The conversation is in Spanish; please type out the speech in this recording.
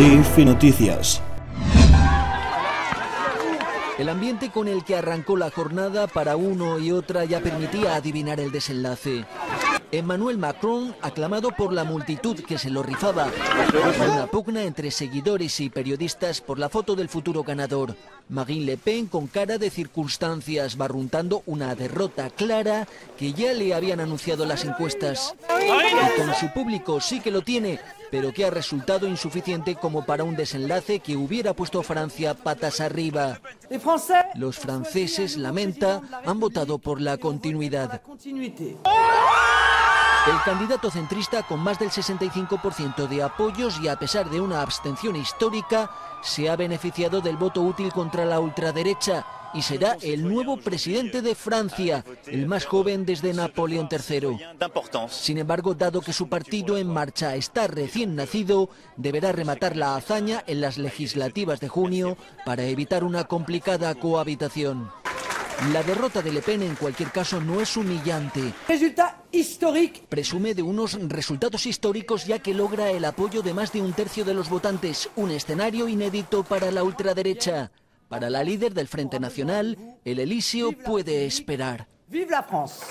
Noticias. El ambiente con el que arrancó la jornada para uno y otra ya permitía adivinar el desenlace. Emmanuel Macron, aclamado por la multitud que se lo rifaba, una pugna entre seguidores y periodistas por la foto del futuro ganador. Marine Le Pen con cara de circunstancias, barruntando una derrota clara que ya le habían anunciado las encuestas. Y con su público sí que lo tiene, pero que ha resultado insuficiente como para un desenlace que hubiera puesto a Francia patas arriba. Los franceses, lamenta, han votado por la continuidad. El candidato centrista con más del 65% de apoyos y a pesar de una abstención histórica, se ha beneficiado del voto útil contra la ultraderecha y será el nuevo presidente de Francia, el más joven desde Napoleón III. Sin embargo, dado que su partido en marcha está recién nacido, deberá rematar la hazaña en las legislativas de junio para evitar una complicada cohabitación. La derrota de Le Pen en cualquier caso no es humillante. Presume de unos resultados históricos ya que logra el apoyo de más de un tercio de los votantes, un escenario inédito para la ultraderecha. Para la líder del Frente Nacional, el Elíseo puede esperar. Vive la France.